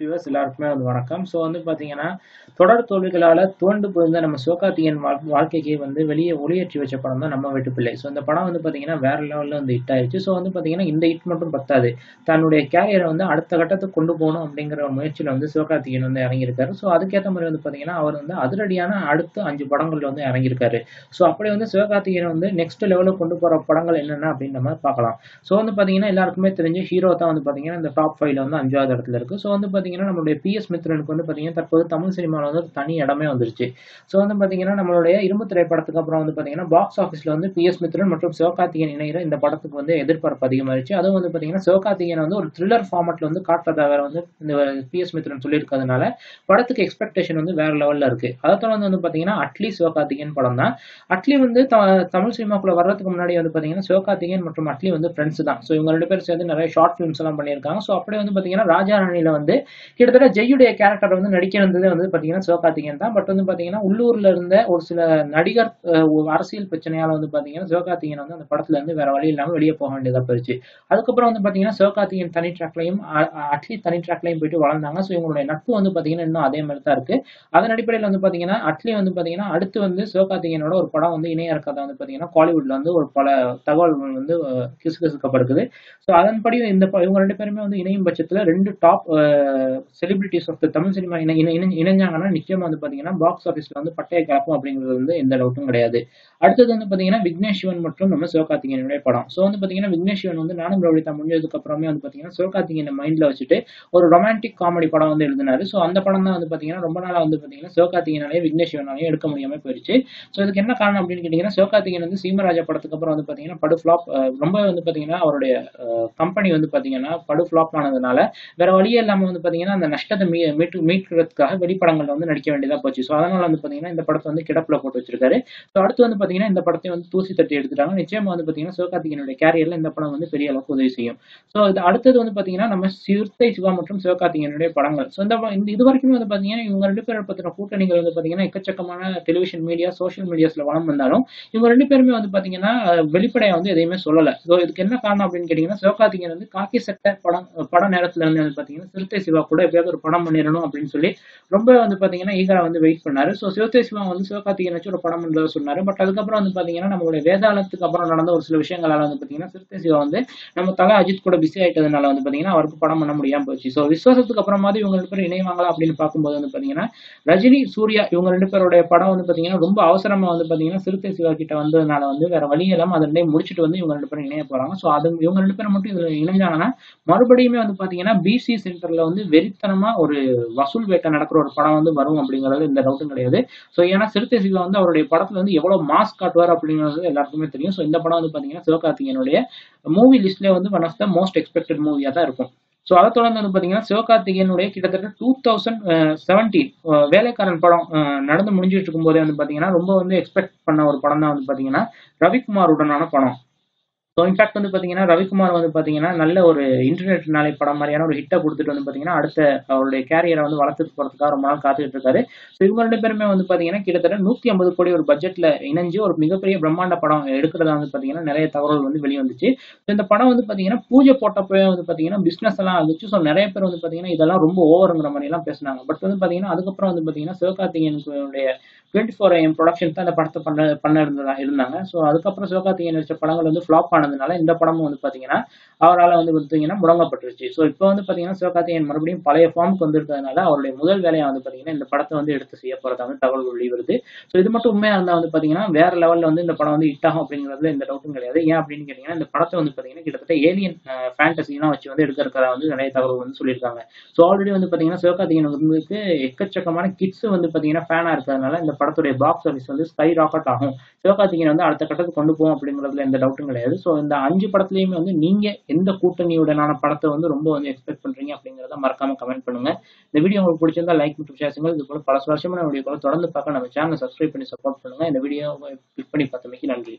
Viewers எல்லாருக்குமே வந்து வணக்கம். ஸோ வந்து பார்த்தீங்கன்னா தொடர் தோல்விகளால் தோண்டு போயிருந்த நம்ம சோகாத்தியன் வாழ் வாழ்க்கைக்கு வந்து வெளியே ஒளியேற்றி வச்ச படம் தான் நம்ம வீட்டு பிள்ளை. ஸோ இந்த படம் வந்து பார்த்தீங்கன்னா வேற லெவலில் வந்து ஹிட் ஆயிடுச்சு ஸோ வந்து பார்த்தீங்கன்னா இந்த ஹிட் மட்டும் பத்தாது. தன்னுடைய கேரியரை வந்து அடுத்த கட்டத்துக்கு கொண்டு போகணும் அப்படிங்கிற ஒரு முயற்சியில் வந்து சோகாத்தியன் வந்து இறங்கியிருக்காரு. ஸோ அதுக்கேற்ற மாதிரி வந்து பார்த்தீங்கன்னா அவர் வந்து அதிரடியான அடுத்த அஞ்சு படங்கள் வந்து இறங்கியிருக்காரு. ஸோ அப்படி வந்து சிவகார்த்திகேயன் வந்து நெக்ஸ்ட் லெவலுக்கு கொண்டு போகிற படங்கள் என்னென்ன அப்படின்னு நம்ம பார்க்கலாம். ஸோ வந்து பார்த்தீங்கன்னா எல்லாருக்குமே தெரிஞ்ச ஹீரோ தான் வந்து பார்த்தீங்கன்னா இந்த டாப் ஃபைவ்ல வந்து அஞ்சாவது இடத்துல இருக்கு. ஸோ வந்து பார்த்தீங்கன்னா பார்த்தீங்கன்னா நம்மளுடைய பிஎஸ் மித்ரனுக்கு வந்து பார்த்தீங்கன்னா தற்போது தமிழ் சினிமாவில் வந்து ஒரு தனி இடமே வந்துருச்சு. ஸோ வந்து பார்த்தீங்கன்னா நம்மளுடைய இரும்பு திரைப்படத்துக்கு அப்புறம் வந்து பார்த்தீங்கன்னா பாக்ஸ் ஆஃபீஸில் வந்து பிஎஸ் மித்ரன் மற்றும் சிவகார்த்திகேயன் இணைகிற இந்த படத்துக்கு வந்து எதிர்பார்ப்பு அதிகமாயிருச்சு. அதுவும் வந்து பார்த்தீங்கன்னா சிவகார்த்திகேயன் வந்து ஒரு த்ரில்லர் ஃபார்மெட்டில் வந்து காட்டுறதா வேற வந்து இந்த பிஎஸ் மித்ரன் சொல்லியிருக்கிறதுனால படத்துக்கு எக்ஸ்பெக்டேஷன் வந்து வேற லெவலில் இருக்குது அதை தொடர்ந்து வந்து பார்த்தீங்கன்னா அட்லி சிவகார்த்திகேயன் படம் தான். அட்லி வந்து த- தமிழ் சினிமாக்குள்ள வர்றதுக்கு முன்னாடி வந்து பார்த்தீங்கன்னா சிவகார்த்திகேயன் மற்றும் அட்லி வந்து ஃப்ரெண்ட்ஸ் தான். ஸோ இவங்க ரெண்டு பேரும் சேர்ந்து நிறைய ஷார்ட் ஃபிலிம்ஸ் எல்லாம் பண்ணியிருக்காங்க. ஸோ அப்படியே வந்து பார்த்தீங்கன்னா ராஜா ராணியில வந்து கிட்டத்தட்ட ஜெய்யுடைய கேரக்டர் வந்து நடிக்க இருந்தது வந்து பார்த்தீங்கன்னா சிவகார்த்திகேயன் தான். பட் வந்து பார்த்தீங்கன்னா உள்ளூர்ல இருந்த ஒரு சில நடிகர் அரசியல் பிரச்சனையால வந்து பார்த்தீங்கன்னா சிவகார்த்திகேயன் வந்து அந்த படத்துல இருந்து வேற வழி இல்லாமல் வெளியே போக வேண்டியதா போயிடுச்சு அதுக்கப்புறம் வந்து பார்த்தீங்கன்னா சிவகார்த்திகேயன் தனி ட்ராக்லையும் அட்லி தனி ட்ராக்லையும் போயிட்டு வளர்ந்தாங்க. ஸோ இவங்களுடைய நட்பு வந்து பார்த்தீங்கன்னா இன்னும் அதே மாதிரி தான் இருக்கு. அதன் அடிப்படையில் வந்து பார்த்தீங்கன்னா அட்லி வந்து பார்த்தீங்கன்னா அடுத்து வந்து சிவகார்த்திகேயனோட ஒரு படம் வந்து இணைய இருக்கிறத வந்து பார்த்தீங்கன்னா காலிவுட்ல வந்து ஒரு பல தகவல்கள் வந்து கிசுகிசுக்கப்படுக்குது ஸோ அதன்படி இந்த ப- இவங்க ரெண்டு பேருமே வந்து இணையும் பட்சத்தில் ரெண்டு top celebrities of the Tamil cinema இணை இணை- இணைஞ்சாங்கன்னா நிச்சயமா வந்து பார்த்தீங்கன்னா பாக்ஸ் ஆஃபீஸ்ல வந்து பட்டைய கிளப்பும் அப்படிங்கிறது வந்து எந்த டவுட்டும் கிடையாது. அடுத்தது வந்து பார்த்தீங்கன்னா விக்னேஷ் சிவன் மற்றும் நம்ம சிவகார்த்திகேயனுடைய படம். ஸோ வந்து பார்த்தீங்கன்னா விக்னேஷ் சிவன் வந்து நானும் பிரபலிதா முடிஞ்சதுக்கு அப்புறமே வந்து பார்த்தீங்கன்னா சிவகார்த்திகேயன் மைண்ட்ல வச்சுட்டு ஒரு ரொமான்டிக் காமெடி படம் வந்து எழுதினாரு. ஸோ அந்த படம் தான் வந்து பார்த்தீங்கன்னா ரொம்ப நாளா வந்து பார்த்தீங்கன்னா சிவகார்த்திகேயனாலேயே விக்னேஷ் சிவனாலையும் எடுக்க முடியாம போயிடுச்சு ஸோ இதுக்கு என்ன காரணம் அப்படின்னு கேட்டீங்கன்னா சிவகார்த்திகேயன் வந்து சீமராஜா படத்துக்கு அப்புறம் வந்து பார்த்தீங்கன்னா படு ஃபிளாப் ரொம்ப வந்து பார்த்தீங்கன்னா அவருடைய கம்பெனி வந்து பார்த்தீங்கன்னா படு ஃபிளாப் ஆனதுனால வேற வழியே இல்லாம வந்து பார்த்தீங்கன்னா அந்த நஷ்டத்தை மீ மீட்டு மீட்கிறதுக்காக வெளிப்படங்கள்ல வந்து நடிக்க வேண்டியதா போச்சு. ஸோ அதனால வந்து பார்த்தீங்கன்னா இந்த படத்தை வந்து கிடப்புல போட்டு வச்சிருக்காரு. ஸோ அடுத்து வந்து பார்த்தீங்கன்னா இந்த படத்தை வந்து தூசி தட்டி எடுத்துட்டாங்க. நிச்சயமா வந்து பார்த்தீங்கன்னா சிவகார்த்திகேயனுடைய கேரியர்ல இந்த படம் வந்து பெரிய அளவுக்கு உதவி செய்யும். ஸோ இது அடுத்தது வந்து பார்த்தீங்கன்னா நம்ம சிறுத்தை சிவா மற்றும் சிவகார்த்திகேயனுடைய படங்கள். ஸோ இந்த இந்த இது வரைக்கும் வந்து பார்த்தீங்கன்னா இவங்க ரெண்டு பேரை பத்தின கூட்டணிகள் வந்து பார்த்தீங்கன்னா எக்கச்சக்கமான டெலிவிஷன் மீடியா சோஷியல் மீடியாஸ்ல வளம் வந்தாலும் இவங்க ரெண்டு பேருமே வந்து பார்த்தீங்கன்னா வெளிப்படையை வந்து எதையுமே சொல்லல. ஸோ இதுக்கு என்ன காரணம் அப்படின்னு கேட்டிங்கன்னா சிவகார்த்திகேயன் வந்து காக்கி செக்டர் படம் பட நேரத்துல இருந்து வந்து பார்த்தீங்கன்னா சிறுத்தை சிவா கூட எப்படியாவது ஒரு படம் பண்ணிடணும் அப்படின்னு சொல்லி ரொம்ப வந்து பார்த்தீங்கன்னா ஈகரா வந்து வெயிட் பண்ணாரு. ஸோ சிவத்தை சிவா வந்து சிவகார்த்திகேயன் வச்சு ஒரு படம் பண்ணுறதா சொன்னாரு. பட் அதுக்கப்புறம் வந்து பார்த்தீங்கன்னா நம்மளுடைய வேதாளத்துக்கு அப்புறம் நடந்த ஒரு சில விஷயங்களால வந்து பார்த்தீங்கன்னா சிறுத்தை சிவா வந்து நம்ம தலை அஜித் கூட பிஸி ஆயிட்டதுனால வந்து பார்த்தீங்கன்னா அவருக்கு படம் பண்ண முடியாம போச்சு. ஸோ விஸ்வாசத்துக்கு அப்புறமாவது இவங்க ரெண்டு பேரும் இணைவாங்களா அப்படின்னு பார்க்கும்போது வந்து பார்த்தீங்கன்னா ரஜினி சூர்யா இவங்க ரெண்டு பேருடைய படம் வந்து பார்த்தீங்கன்னா ரொம்ப அவசரமா வந்து பார்த்தீங்கன்னா சிறுத்தை சிவா கிட்ட வந்ததுனால வந்து வேற வழி இல்லாம அதை ரெண்டையும் முடிச்சுட்டு வந்து இவங்க ரெண்டு பேரும் இணைய போறாங்க. ஸோ அது இவங்க ரெண்டு பேரும் மட்டும் இதுல இணைஞ்சாங்கன்னா மறுபடியுமே வந்து பார்த்தீங்கன்னா பிசி சென்டர்ல வந்து வெறித்தனமா ஒரு வசூல் வேட்டை நடக்கிற ஒரு படம் வந்து வரும் அப்படிங்கிறது எந்த டவுட்டும் கிடையாது. ஸோ ஏன்னா சிறுத்தை சிவா வந்து அவருடைய படத்துல வந்து எவ்வளவு மாஸ் காட்டுவார் அப்படிங்கிறது எல்லாருக்குமே தெரியும். ஸோ இந்த படம் வந்து பார்த்தீங்கன்னா சிவகார்த்திகேயனுடைய மூவி லிஸ்ட்ல வந்து one of the most expected மூவியா தான் இருக்கும். ஸோ அதை தொடர்ந்து வந்து பார்த்தீங்கன்னா சிவகார்த்திகேயனுடைய கிட்டத்தட்ட டூ தௌசண்ட் செவன்டீன் வேலைக்காரன் படம் நடந்து முடிஞ்சிட்டு இருக்கும்போதே வந்து பார்த்தீங்கன்னா ரொம்ப வந்து எக்ஸ்பெக்ட் பண்ண ஒரு படம் தான் வந்து பார்த்தீங்கன்னா ரவிக்குமார் உடனான படம். ஸோ இன்ஃபேக்ட் வந்து பார்த்தீங்கன்னா ரவிக்குமார் வந்து பார்த்தீங்கன்னா நல்ல ஒரு இன்டர்நெட் நாளை படம் மாதிரியான ஒரு ஹிட்டை கொடுத்துட்டு வந்து பார்த்தீங்கன்னா அடுத்த அவருடைய கேரியரை வந்து வளர்த்துட்டு போகிறதுக்காக ரொம்ப நாள் காத்துக்கிட்டு இருக்காரு ஸோ இவங்க ரெண்டு பேருமே வந்து பார்த்தீங்கன்னா கிட்டத்தட்ட நூற்றி ஐம்பது கோடி ஒரு பட்ஜெட்டில் இணைஞ்சு ஒரு மிகப்பெரிய பிரம்மாண்ட படம் எடுக்கிறதா வந்து பார்த்தீங்கன்னா நிறைய தகவல்கள் வந்து வெளிவந்துச்சு ஸோ இந்த படம் வந்து பார்த்தீங்கன்னா பூஜை போட்டப்பவே வந்து பார்த்தீங்கன்னா பிஸ்னஸ் எல்லாம் ஆகுச்சு ஸோ நிறைய பேர் வந்து பார்த்தீங்கன்னா இதெல்லாம் ரொம்ப ஓவருங்கிற மாதிரி எல்லாம் பேசினாங்க பட் வந்து பார்த்தீங்கன்னா அதுக்கப்புறம் வந்து பார்த்தீங்கன்னா சிவகார்த்திகேயனுடைய டுவெண்ட்டி ஃபோர் ஐஎம் ப்ரொடக்ஷன் தான் இந்த படத்தை பண்ண பண்ண இருந்ததா இருந்தாங்க. ஸோ அதுக்கப்புறம் சிவகார்த்திகேயன் நடிச்ச படங்கள் வந்து ஃப்ளாப் ஆனதுனால இந்த படமும் வந்து பார்த்தீங்கன்னா அவரால் வந்து பார்த்தீங்கன்னா முடங்கப்பட்டுருச்சு. ஸோ இப்போ வந்து பார்த்தீங்கன்னா சிவகார்த்திகேயன் மறுபடியும் பழைய ஃபார்முக்கு வந்திருக்கிறதுனால அவருடைய முதல் வேலையை வந்து பார்த்தீங்கன்னா இந்த படத்தை வந்து எடுத்து செய்ய போகிறதா வந்து தகவல் வெளிவருது ஸோ இது மட்டும் உண்மையாக இருந்தால் வந்து பார்த்தீங்கன்னா வேற லெவலில் வந்து இந்த படம் வந்து ஹிட் ஆகும் அப்படிங்கிறதுல எந்த டவுட்டும் கிடையாது. ஏன் அப்படின்னு கேட்டிங்கன்னா இந்த படத்தை வந்து பார்த்தீங்கன்னா கிட்டத்தட்ட ஏலியன் ஃபேண்டசிலாம் வச்சு வந்து எடுக்க வந்து நிறைய தகவல் வந்து சொல்லியிருக்காங்க. ஸோ ஆல்ரெடி வந்து பார்த்தீங்கன்னா சிவகார்த்திகேயன் வந்து எக்கச்சக்கமான கிட்ஸ் வந்து பார்த்தீங்கன்னா ஃபேனாக இருக்கிறதுனால இந்த படத்துடைய பாக்ஸ் ஆஃபீஸ் வந்து ஸ்கை ராக்கெட் ஆகும். சிவகார்த்திகேயன் வந்து அடுத்த கட்டத்துக்கு கொண்டு போகும் அப்படிங்கிறதுல எந்த டவுட்டும் கிடையாது. ஸோ இந்த அஞ்சு படத்துலையுமே வந்து நீங்க எந்த கூட்டணியுடனான படத்தை வந்து ரொம்ப வந்து எக்ஸ்பெக்ட் பண்றீங்க அப்படிங்கிறத மறக்காம கமெண்ட் பண்ணுங்க. இந்த வீடியோ உங்களுக்கு பிடிச்சிருந்தா லைக் மற்றும் ஷேர் செய்யுங்க இது போல பல வருஷமான வீடியோ தொடர்ந்து பார்க்க நம்ம சேனல் சப்ஸ்கிரைப் பண்ணி சப்போர்ட் பண்ணுங்க. இந்த வீடியோ கிளிக் பண்ணி பார்த்தமைக்கு நன்றி.